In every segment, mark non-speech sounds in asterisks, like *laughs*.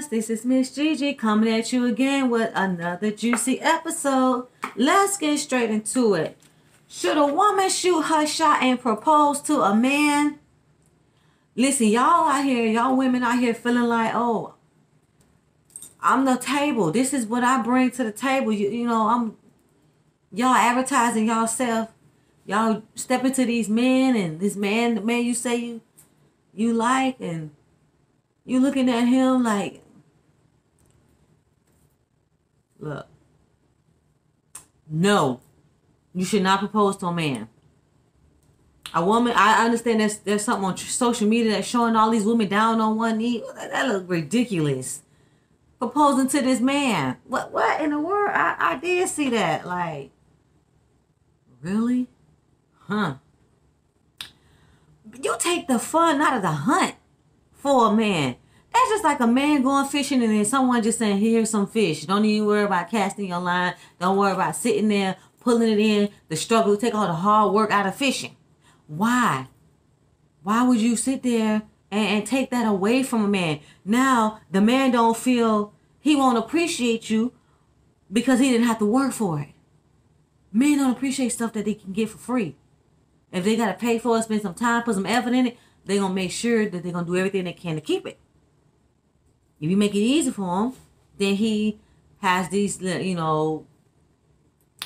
guys, this is Miss Gigi coming at you again with another juicy episode. Let's get straight into it. Should a woman shoot her shot and propose to a man? Listen, y'all out here, y'all women out here feeling like, oh, I'm the table. This is what I bring to the table. You, you know, I'm y'all advertising y'all self. Y'all step into these men and this man, the man you say you you like and you looking at him like, look, no, you should not propose to a man. A woman, I understand there's there's something on social media that's showing all these women down on one knee. That, that looks ridiculous. Proposing to this man. What what in the world? I, I did see that. Like, really? Huh. You take the fun out of the hunt for a man. That's just like a man going fishing and then someone just saying, here's some fish. Don't even worry about casting your line. Don't worry about sitting there, pulling it in, the struggle, take all the hard work out of fishing. Why? Why would you sit there and, and take that away from a man? Now the man don't feel he won't appreciate you because he didn't have to work for it. Men don't appreciate stuff that they can get for free. If they gotta pay for it, spend some time, put some effort in it, they're gonna make sure that they're gonna do everything they can to keep it. If you make it easy for him, then he has these, you know,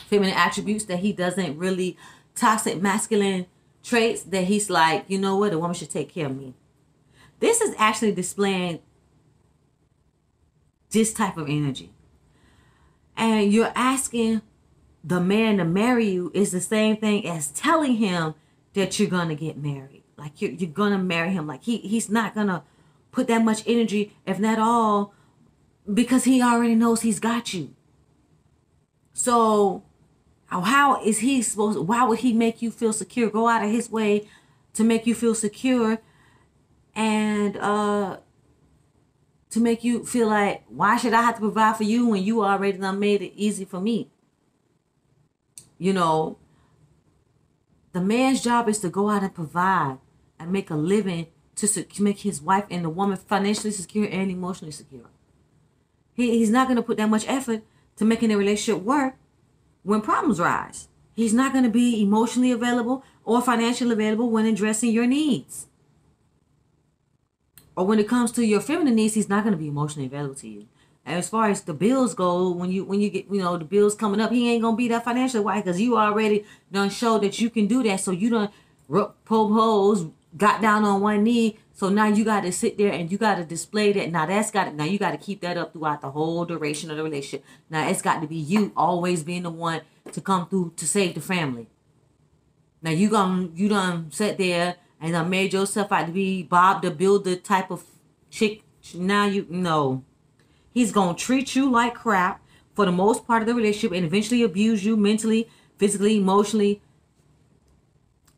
feminine attributes that he doesn't really toxic masculine traits that he's like, you know what, a woman should take care of me. This is actually displaying this type of energy. And you're asking the man to marry you is the same thing as telling him that you're gonna get married. Like you're, you're gonna marry him. Like he he's not gonna put that much energy, if not all, because he already knows he's got you. So, how is he supposed? Why would he make you feel secure? Go out of his way to make you feel secure, and uh, to make you feel like, why should I have to provide for you when you already done made it easy for me? You know, the man's job is to go out and provide and make a living to make his wife and the woman financially secure and emotionally secure. He, he's not going to put that much effort to making the relationship work when problems rise. He's not going to be emotionally available or financially available when addressing your needs. Or when it comes to your feminine needs, he's not going to be emotionally available to you. As far as the bills go, when you when you get you know the bills coming up, he ain't gonna be that financially wise because you already done show that you can do that. So you done propose got down on one knee. So now you got to sit there and you got to display that. Now that's got to, now you got to keep that up throughout the whole duration of the relationship. Now it's got to be you always being the one to come through to save the family. Now you gonna you done sat there and done made yourself out to be Bob the Builder type of chick. Now you know he's gonna treat you like crap for the most part of the relationship and eventually abuse you mentally, physically, emotionally,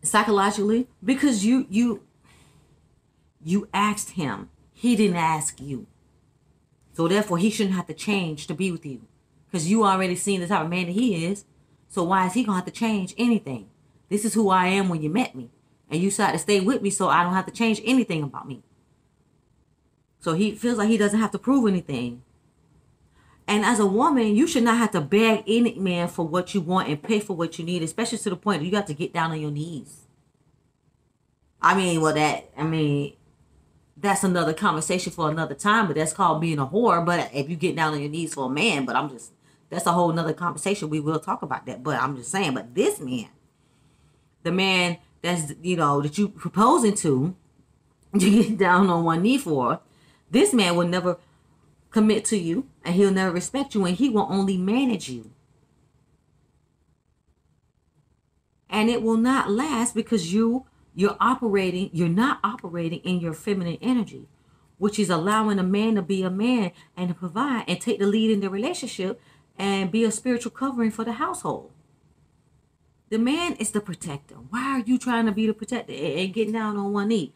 psychologically because you you you asked him. He didn't ask you. So therefore he shouldn't have to change to be with you because you already seen the type of man that he is. So why is he gonna have to change anything? This is who i am when you met me and you decided to stay with me so i don't have to change anything about me. So he feels like he doesn't have to prove anything and as a woman, you should not have to beg any man for what you want and pay for what you need, especially to the point you have to get down on your knees. I mean, well, that, I mean, that's another conversation for another time, but that's called being a whore. But if you get down on your knees for a man, but I'm just, that's a whole nother conversation. We will talk about that. But I'm just saying, but this man, the man that's, you know, that you proposing to, *laughs* you get down on one knee for, this man will never commit to you and he'll never respect you and he will only manage you. And it will not last because you you're operating, you're not operating in your feminine energy, which is allowing a man to be a man and to provide and take the lead in the relationship and be a spiritual covering for the household. The man is the protector. Why are you trying to be the protector and getting down on one knee?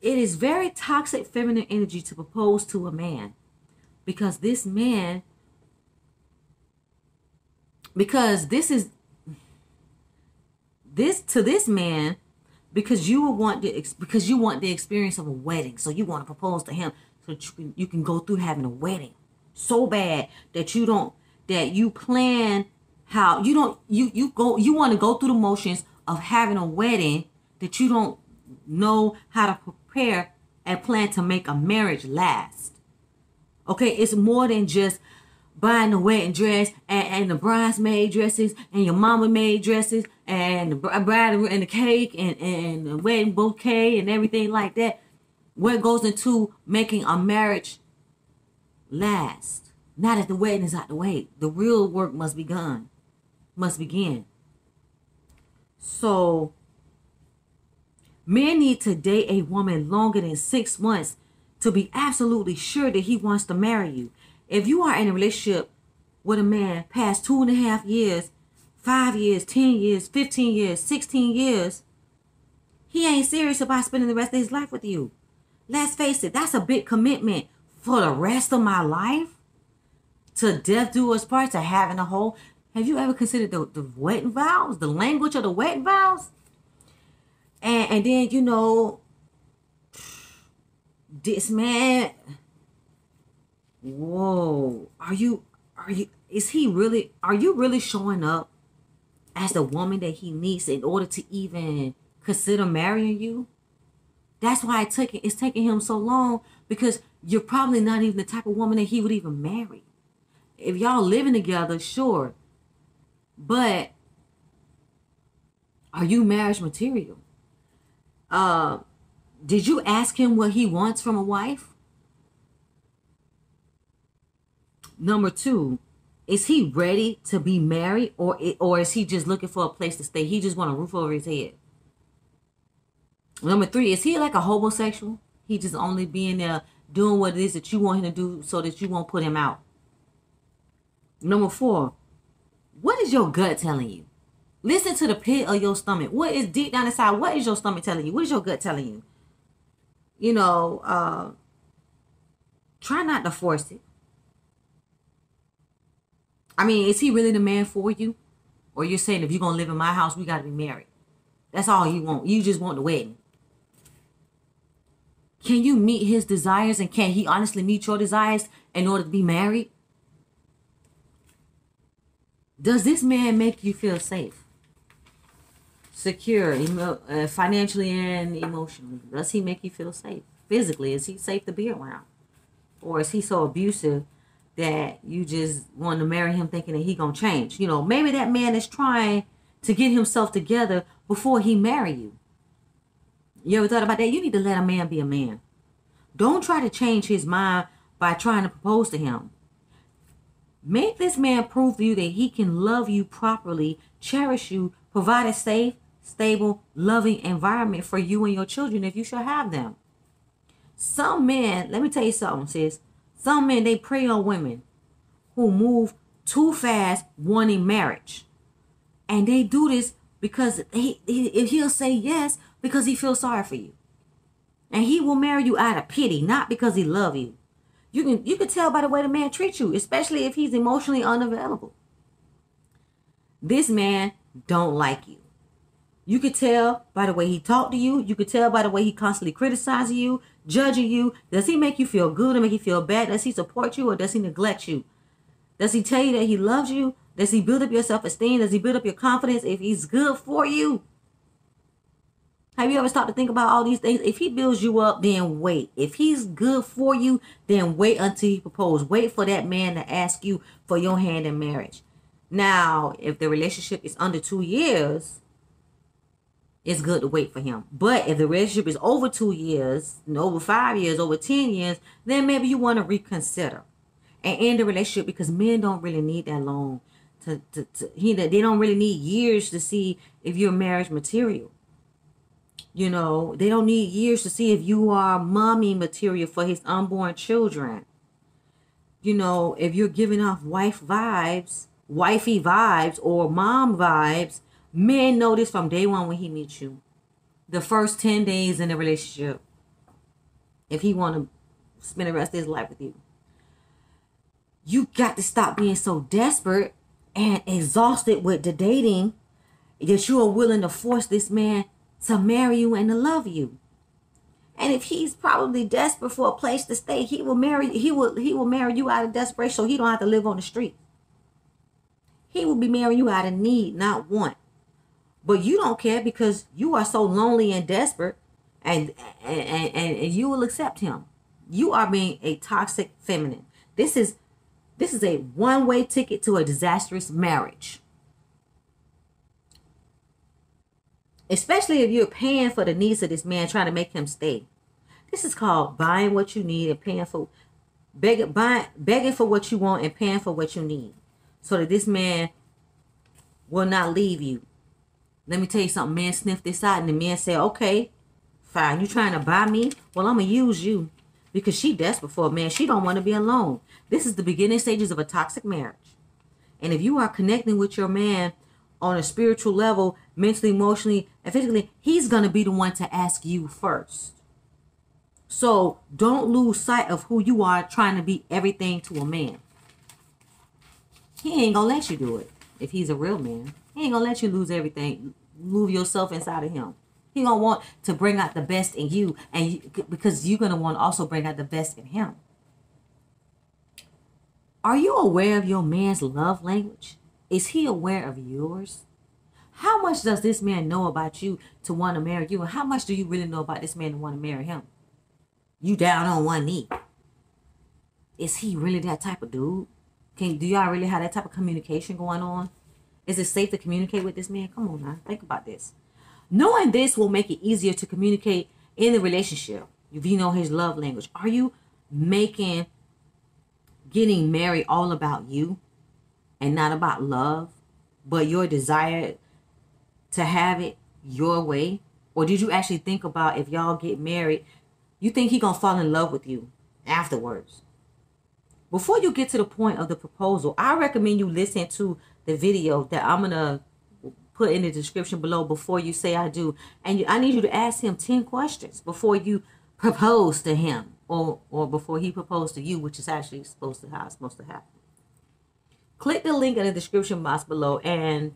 It is very toxic feminine energy to propose to a man because this man, because this is, this to this man, because you will want the because you want the experience of a wedding, so you want to propose to him. so that you can you can go through having a wedding so bad that you don't that you plan how you don't you you go you want to go through the motions of having a wedding that you don't know how to prepare and plan to make a marriage last. Okay, it's more than just buying the wedding dress and, and the bridesmaid dresses and your mama made dresses and the bride and the cake and, and the wedding bouquet and everything like that. What goes into making a marriage last? Now that the wedding is out the way, the real work must be must begin. So, men need to date a woman longer than six months to be absolutely sure that he wants to marry you. If you are in a relationship with a man past two and a half years, five years, 10 years, 15 years, 16 years, he ain't serious about spending the rest of his life with you. Let's face it, that's a big commitment for the rest of my life. To death do us part, to having a whole. Have you ever considered the, the wedding vows, the language of the wedding vows? And, and then, you know, this man whoa are you are you is he really are you really showing up as the woman that he needs in order to even consider marrying you? That's why it took it's taking him so long because you're probably not even the type of woman that he would even marry. If y'all living together sure. But are you marriage material uh did you ask him what he wants from a wife? Number two, is he ready to be married or or is he just looking for a place to stay? He just want a roof over his head. Number three, is he like a homosexual? He just only being there doing what it is that you want him to do so that you won't put him out. Number four, what is your gut telling you? Listen to the pit of your stomach. What is deep down inside? What is your stomach telling you? What is your gut telling you? you know, uh, try not to force it. I mean, is he really the man for you? Or you're saying if you're gonna live in my house, we gotta be married. That's all you want. You just want the wedding. Can you meet his desires and can he honestly meet your desires in order to be married? Does this man make you feel safe? Secure emo- uh, financially and emotionally? Does he make you feel safe? Physically, is he safe to be around? Or is he so abusive that you just want to marry him thinking that he going to change? You know, maybe that man is trying to get himself together before he marry you. You ever thought about that? You need to let a man be a man. Don't try to change his mind by trying to propose to him. Make this man prove to you that he can love you properly, cherish you, provide a safe, stable, loving environment for you and your children if you shall have them. Some men, let me tell you something, sis. Some men, they prey on women who move too fast wanting marriage. And they do this because he, he, he'll say yes because he feels sorry for you. And he will marry you out of pity, not because he love you. You can you can tell by the way the man treats you, especially if he's emotionally unavailable. This man don't like you. You could tell by the way he talked to you. You could tell by the way he constantly criticizes you, judging you. Does he make you feel good or make you feel bad? Does he support you or does he neglect you? Does he tell you that he loves you? Does he build up your self-esteem? Does he build up your confidence if he's good for you? Have you ever stopped to think about all these things? If he builds you up, then wait. If he's good for you, then wait until he proposes. Wait for that man to ask you for your hand in marriage. Now, if the relationship is under two years, it's good to wait for him. But if the relationship is over two years, over five years, over 10 years, then maybe you want to reconsider and end the relationship because men don't really need that long to, to, to he, they don't really need years to see if you're marriage material. You know, they don't need years to see if you are mommy material for his unborn children. You know, if you're giving off wife vibes, wifey vibes, or mom vibes, Men know this from day one when he meets you. The first 10 days in the relationship. If he want to spend the rest of his life with you. You got to stop being so desperate and exhausted with the dating that you are willing to force this man to marry you and to love you. And if he's probably desperate for a place to stay, he will marry he will he will marry you out of desperation so he don't have to live on the street. He will be marrying you out of need, not want. But you don't care because you are so lonely and desperate and and, and, and you will accept him. You are being a toxic feminine. This is this is a one-way ticket to a disastrous marriage. Especially if you're paying for the needs of this man, trying to make him stay. This is called buying what you need and paying for begging, buying, begging for what you want and paying for what you need. So that this man will not leave you. Let me tell you something. Man sniff this out and the man say, okay, fine. You trying to buy me? Well, I'm going to use you. Because she desperate for a man. She don't want to be alone. This is the beginning stages of a toxic marriage. And if you are connecting with your man on a spiritual level, mentally, emotionally, and physically, he's going to be the one to ask you first. So don't lose sight of who you are trying to be everything to a man. He ain't going to let you do it if he's a real man. He ain't to let you lose everything, move yourself inside of him. He to want to bring out the best in you and you, because you're to want to also bring out the best in him. Are you aware of your man's love language? Is he aware of yours? How much does this man know about you to want to marry you? And how much do you really know about this man to want to marry him? You down on one knee. Is he really that type of dude? Can do y'all really have that type of communication going on? Is it safe to communicate with this man? Come on now, think about this. Knowing this will make it easier to communicate in the relationship. If you know his love language, are you making getting married all about you and not about love, but your desire to have it your way? Or did you actually think about if y'all get married, you think he gonna fall in love with you afterwards? Before you get to the point of the proposal, I recommend you listen to the video that I'm gonna put in the description below before you say I do. And you, I need you to ask him 10 questions before you propose to him or, or before he proposed to you, which is actually supposed to how it's supposed to happen. Click the link in the description box below. And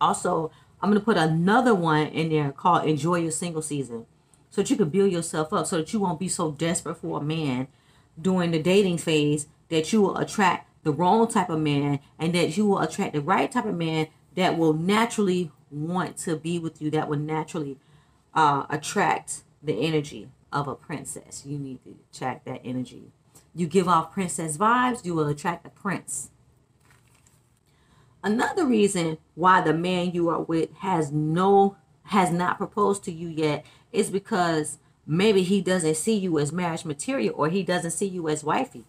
also, I'm going to put another one in there called Enjoy Your Single Season. So that you can build yourself up so that you won't be so desperate for a man during the dating phase that you will attract the wrong type of man and that you will attract the right type of man that will naturally want to be with you, that will naturally uh, attract the energy of a princess. You need to attract that energy. You give off princess vibes, you will attract a prince. Another reason why the man you are with has no has not proposed to you yet is because maybe he doesn't see you as marriage material or he doesn't see you as wifey.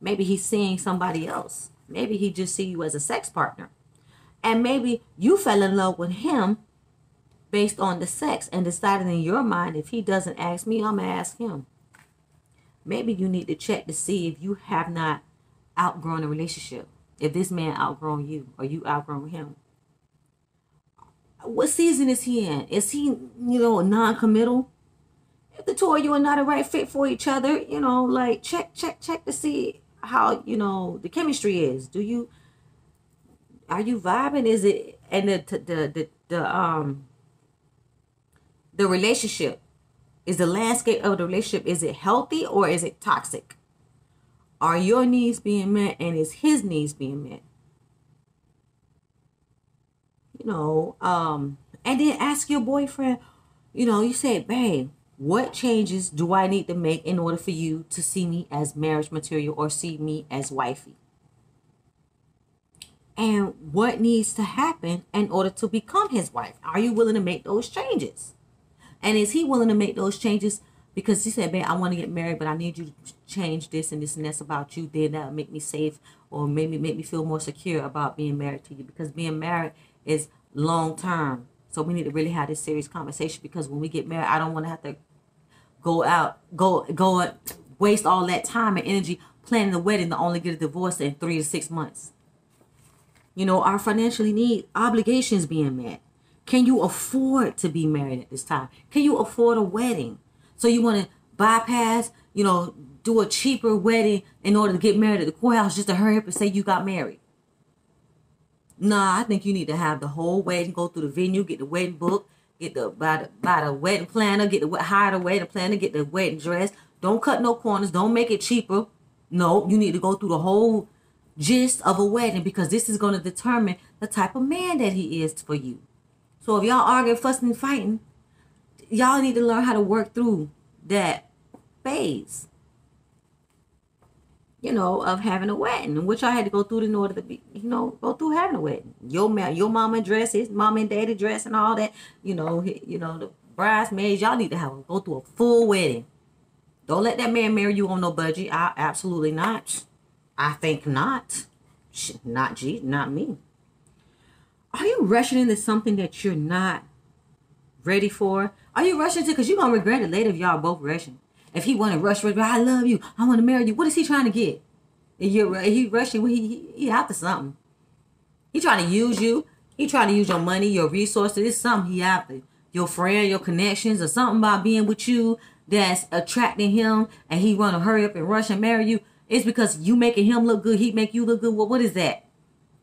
Maybe he's seeing somebody else. Maybe he just see you as a sex partner. And maybe you fell in love with him based on the sex and decided in your mind if he doesn't ask me, I'm going to ask him. Maybe you need to check to see if you have not outgrown a relationship. If this man outgrown you or you outgrown him. What season is he in? Is he, you know, non-committal? If the two of you are not a right fit for each other, you know, like check, check, check to see how, you know, the chemistry is. Do you, are you vibing? Is it, and the, the, the, the, um, the relationship is the landscape of the relationship is it healthy or is it toxic are your needs being met and is his needs being met you know um and then ask your boyfriend you know you say babe what changes do i need to make in order for you to see me as marriage material or see me as wifey and what needs to happen in order to become his wife are you willing to make those changes and is he willing to make those changes? Because he said, "Man, I want to get married, but I need you to change this and this and that's about you. Then that'll make me safe, or maybe make me feel more secure about being married to you. Because being married is long term. So we need to really have this serious conversation. Because when we get married, I don't want to have to go out, go, go, waste all that time and energy planning the wedding to only get a divorce in three to six months. You know, our financially need obligations being met. Can you afford to be married at this time? Can you afford a wedding? So you want to bypass, you know, do a cheaper wedding in order to get married at the courthouse just to hurry up and say you got married. Nah, I think you need to have the whole wedding, go through the venue, get the wedding book, Get the buy the buy the wedding planner, get the hire the wedding planner, get the wedding dress. Don't cut no corners. Don't make it cheaper. No, you need to go through the whole gist of a wedding because this is going to determine the type of man that he is for you. So if y'all arguing, fussing, fighting, y'all need to learn how to work through that phase. You know, of having a wedding, which I had to go through in order to be, you know, go through having a wedding. Your ma- your mama dress, his mom and daddy dress, and all that. You know, you know the bridesmaids. Y'all need to have go through a full wedding. Don't let that man marry you on no budget. I absolutely not. I think not. Not G, not me. Are you rushing into something that you're not ready for? Are you rushing to? Because you're gonna regret it later if y'all both rushing. If he want to rush, rush, I love you. I want to marry you. What is he trying to get? You're he rushing, he, he he after something. He trying to use you. He trying to use your money, your resources. It's something he after. Your friend, your connections, or something about being with you that's attracting him, and he want to hurry up and rush and marry you. It's because you making him look good. He make you look good. Well, what is that?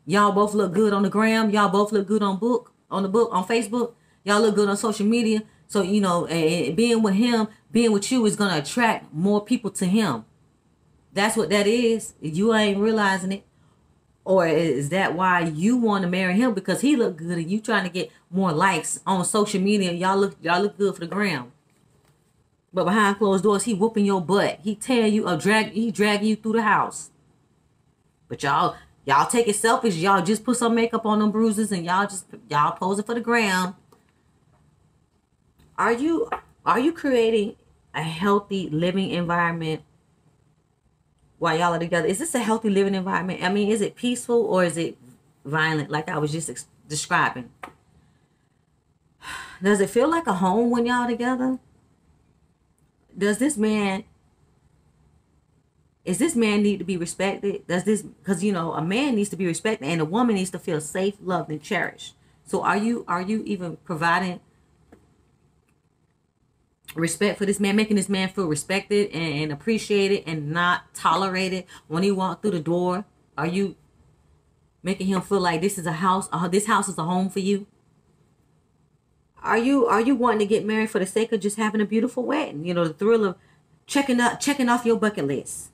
Y'all both look good on the gram. Y'all both look good on book on the book on Facebook. Y'all look good on social media. So you know, being with him, being with you is gonna attract more people to him. That's what that is. You ain't realizing it, or is that why you want to marry him because he look good and you trying to get more likes on social media? Y'all look y'all look good for the gram. But behind closed doors, he whooping your butt. He tear you or drag he dragging you through the house. But y'all Y'all take it selfish. Y'all just put some makeup on them bruises and y'all just y'all posing for the gram. Are you are you creating a healthy living environment while y'all are together? Is this a healthy living environment? I mean, is it peaceful or is it violent like I was just ex- describing? Does it feel like a home when y'all together? Does this man is this man need to be respected? Does this because you know a man needs to be respected and a woman needs to feel safe, loved, and cherished. So are you are you even providing respect for this man, making this man feel respected and, appreciated and not tolerated when he walked through the door? Are you making him feel like this is a house, uh, this house is a home for you? Are you are you wanting to get married for the sake of just having a beautiful wedding? You know, the thrill of checking up checking off your bucket list.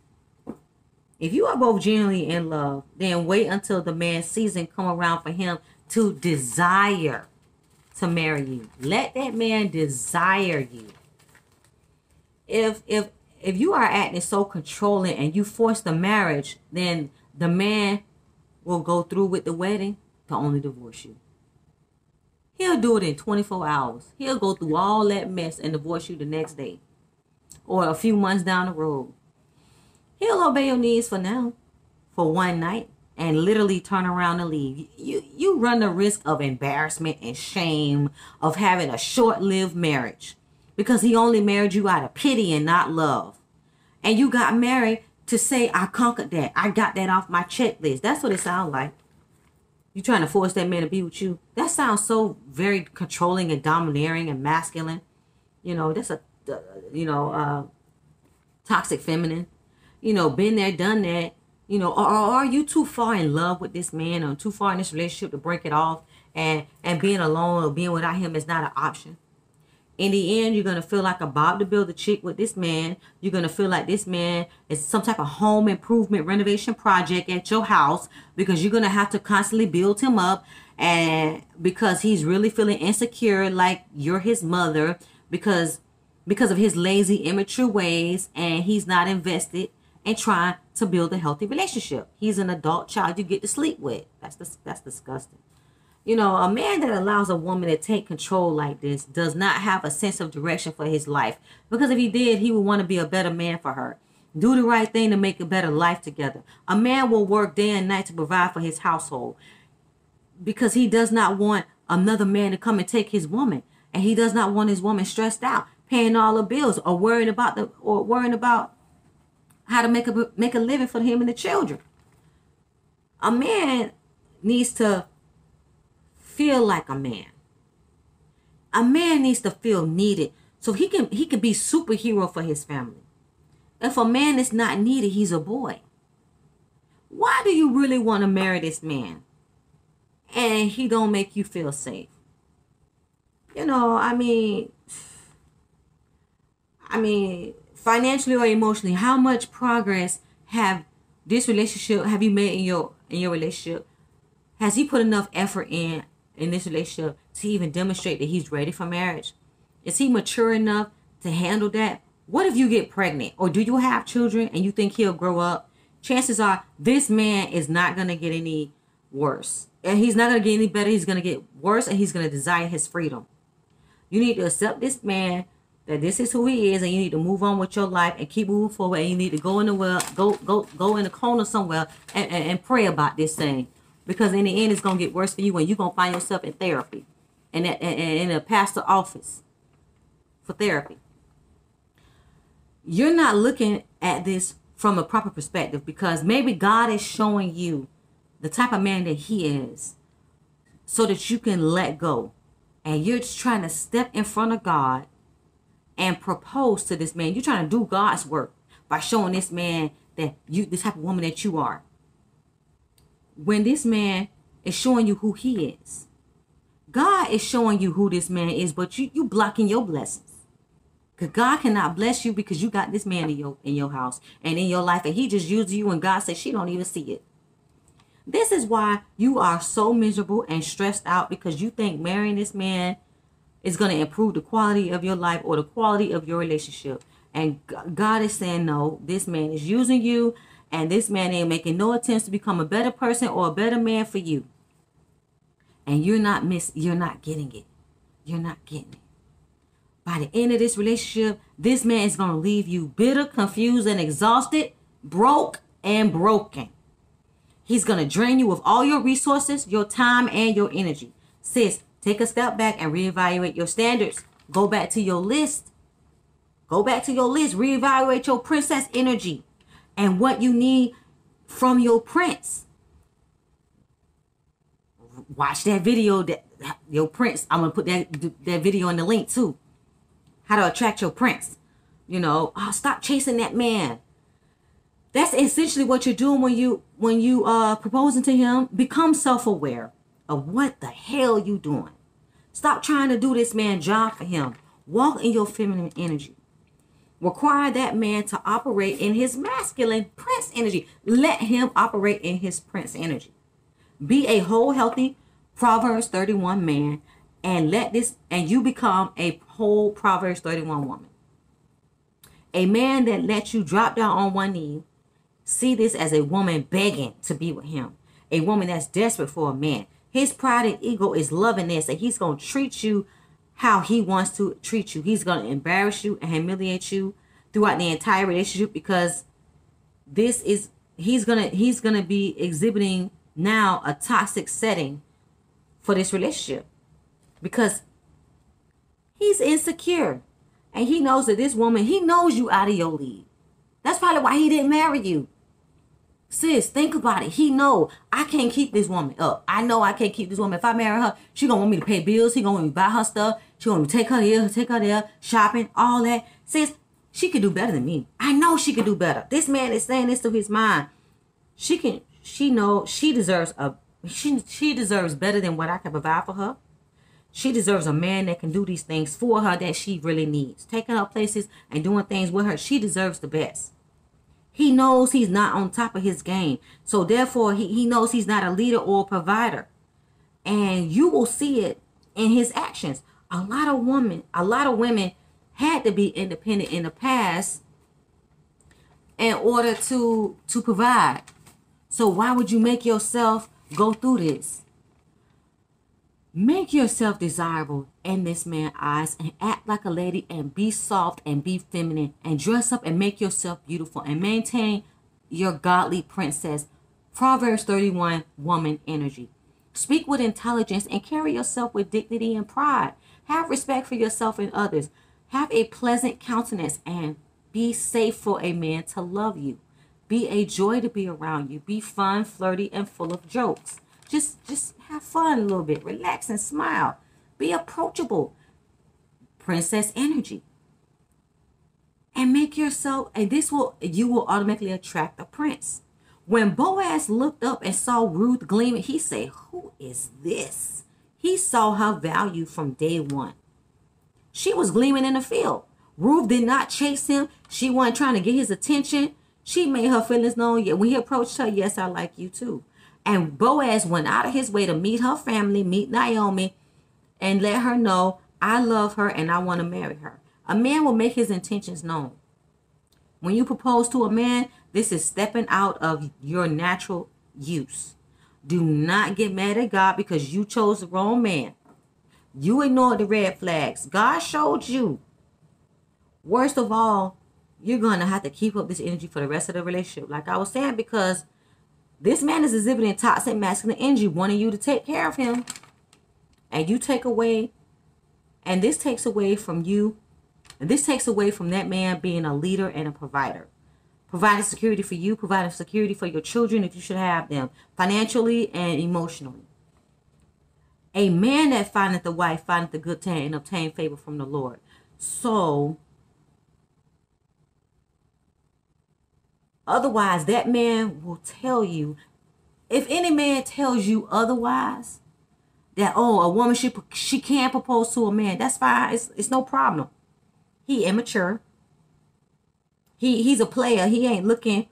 If you are both genuinely in love, then wait until the man's season come around for him to desire to marry you. Let that man desire you. If if if you are acting so controlling and you force the marriage, then the man will go through with the wedding to only divorce you. He'll do it in 24 hours. He'll go through all that mess and divorce you the next day or a few months down the road. He'll obey your needs for now, for one night, and literally turn around and leave. You you run the risk of embarrassment and shame of having a short-lived marriage because he only married you out of pity and not love. And you got married to say, I conquered that. I got that off my checklist. That's what it sounds like. You're trying to force that man to be with you. That sounds so very controlling and domineering and masculine. You know, that's a, uh, you know, uh, toxic feminine you know, been there, done that, you know, or, or are you too far in love with this man or too far in this relationship to break it off and and being alone or being without him is not an option? In the end, you're gonna feel like a Bob the Builder chick with this man. You're gonna feel like this man is some type of home improvement renovation project at your house because you're gonna have to constantly build him up and because he's really feeling insecure like you're his mother because because of his lazy immature ways and he's not invested and trying to build a healthy relationship. He's an adult child you get to sleep with. That's that's disgusting. You know, a man that allows a woman to take control like this does not have a sense of direction for his life. Because if he did, he would want to be a better man for her. Do the right thing to make a better life together. A man will work day and night to provide for his household because he does not want another man to come and take his woman. And he does not want his woman stressed out, paying all the bills or worrying about the or worrying about how to make a make a living for him and the children. A man needs to feel like a man. A man needs to feel needed so he can he can be superhero for his family. If a man is not needed, he's a boy. Why do you really want to marry this man? And he don't make you feel safe. you know, I mean, I mean, financially or emotionally, how much progress have this relationship have you made in your in your relationship? Has he put enough effort in in this relationship to even demonstrate that he's ready for marriage? Is he mature enough to handle that? What if you get pregnant or do you have children and you think he'll grow up? Chances are this man is not going to get any worse. And he's not going to get any better. He's going to get worse and he's going to desire his freedom. You need to accept this man that this is who he is and you need to move on with your life and keep moving forward and you need to go in the well go go go in the corner somewhere and, and, and pray about this thing because in the end it's going to get worse for you and you're going to find yourself in therapy and in a pastor office for therapy you're not looking at this from a proper perspective because maybe God is showing you the type of man that he is so that you can let go. And you're just trying to step in front of God and propose to this man. You're trying to do God's work by showing this man that you this type of woman that you are. When this man is showing you who he is. God is showing you who this man is, but you you blocking your blessings. Cause God cannot bless you because you got this man in your in your house and in your life, and he just uses you, and God says she don't even see it. This is why you are so miserable and stressed out because you think marrying this man is going to improve the quality of your life or the quality of your relationship. And God is saying, no, this man is using you, and this man ain't making no attempts to become a better person or a better man for you. And you're not miss, you're not getting it. You're not getting it. By the end of this relationship, this man is going to leave you bitter, confused, and exhausted, broke, and broken. He's going to drain you of all your resources, your time, and your energy. Sis, take a step back and reevaluate your standards. Go back to your list. Go back to your list. Reevaluate your princess energy and what you need from your prince. Watch that video that your prince. I'm gonna put that that video in the link too how to attract your prince. You know, oh, stop chasing that man. That's essentially what you're doing when you when you uh proposing to him. Become self-aware of what the hell you doing. Stop trying to do this man job for him. Walk in your feminine energy. Require that man to operate in his masculine prince energy. Let him operate in his prince energy. Be a whole, healthy Proverbs 31 man and let this and you become a whole Proverbs 31 woman. A man that lets you drop down on one knee, see this as a woman begging to be with him. A woman that's desperate for a man. His pride and ego is loving this, and he's gonna treat you how he wants to treat you. He's gonna embarrass you and humiliate you throughout the entire relationship because this is he's gonna he's gonna be exhibiting now a toxic setting for this relationship because he's insecure. And he knows that this woman, he knows you out of your league. That's probably why he didn't marry you. Sis, think about it. He know I can't keep this woman up. I know I can't keep this woman. If I marry her, she gonna want me to pay bills. He gonna want me to buy her stuff. She gonna take her here, take her there, shopping, all that. Sis, she could do better than me. I know she could do better. This man is saying this to his mind. She can. She know she deserves a. She she deserves better than what I can provide for her. She deserves a man that can do these things for her that she really needs. Taking her places and doing things with her. She deserves the best. He knows he's not on top of his game. So therefore, he, he knows he's not a leader or a provider. And you will see it in his actions. A lot of women, a lot of women had to be independent in the past in order to to provide. So why would you make yourself go through this? Make yourself desirable in this man's eyes and act like a lady and be soft and be feminine and dress up and make yourself beautiful and maintain your godly princess. Proverbs 31 woman energy. Speak with intelligence and carry yourself with dignity and pride. Have respect for yourself and others. Have a pleasant countenance and be safe for a man to love you. Be a joy to be around you. Be fun, flirty, and full of jokes. Just just have fun a little bit. Relax and smile. Be approachable. Princess energy. And make yourself, and this will, you will automatically attract a prince. When Boaz looked up and saw Ruth gleaning, he said, Who is this? He saw her value from day one. She was gleaning in the field. Ruth did not chase him. She wasn't trying to get his attention. She made her feelings known. When he approached her, yes, I like you too. And Boaz went out of his way to meet her family, meet Naomi, and let her know, I love her and I want to marry her. A man will make his intentions known. When you propose to a man, this is stepping out of your natural use. Do not get mad at God because you chose the wrong man. You ignored the red flags. God showed you. Worst of all, you're going to have to keep up this energy for the rest of the relationship. Like I was saying, because this man is exhibiting toxic masculine energy, wanting you to take care of him. And you take away, and this takes away from you, and this takes away from that man being a leader and a provider. Providing security for you, providing security for your children if you should have them, financially and emotionally. A man that findeth the wife findeth the good thing and obtain favor from the Lord. So, otherwise, that man will tell you. If any man tells you otherwise, that oh, a woman she she can't propose to a man, that's fine. It's it's no problem. He immature. He he's a player. He ain't looking.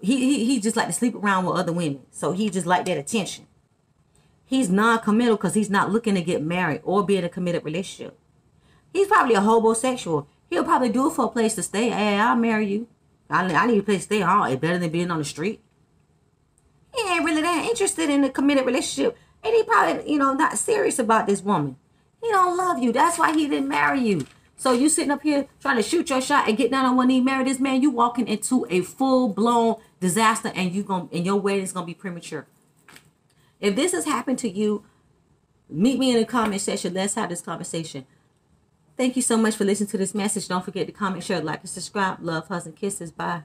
He he, he just like to sleep around with other women. So he just like that attention. He's non-committal because he's not looking to get married or be in a committed relationship. He's probably a homosexual. He'll probably do it for a place to stay. Hey, I'll marry you. I, I need a place to stay. Oh, it's better than being on the street. He ain't really that interested in a committed relationship. And he probably, you know, not serious about this woman. He don't love you. That's why he didn't marry you. So you sitting up here trying to shoot your shot and get down on one knee, marry this man. You walking into a full blown disaster, and you going and your wedding's gonna be premature. If this has happened to you, meet me in the comment section. Let's have this conversation. Thank you so much for listening to this message. Don't forget to comment, share, like, and subscribe. Love, hugs, and kisses. Bye.